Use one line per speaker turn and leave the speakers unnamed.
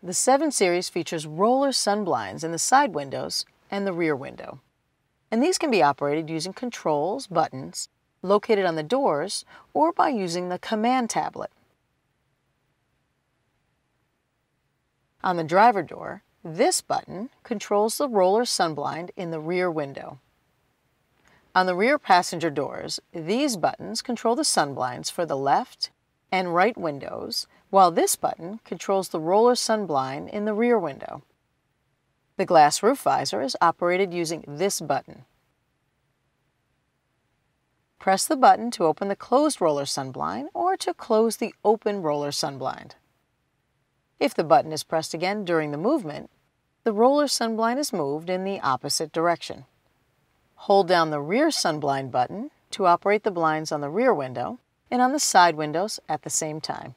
The 7 Series features roller sun blinds in the side windows and the rear window. And these can be operated using controls, buttons, located on the doors, or by using the command tablet. On the driver door, this button controls the roller sunblind in the rear window. On the rear passenger doors, these buttons control the sunblinds for the left and right windows, while this button controls the roller sunblind in the rear window. The glass roof visor is operated using this button. Press the button to open the closed roller sunblind or to close the open roller sunblind. If the button is pressed again during the movement, the roller sunblind is moved in the opposite direction. Hold down the rear sunblind button to operate the blinds on the rear window and on the side windows at the same time.